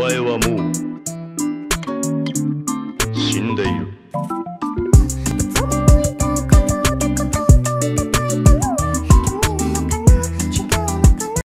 お前はもう死んでいる。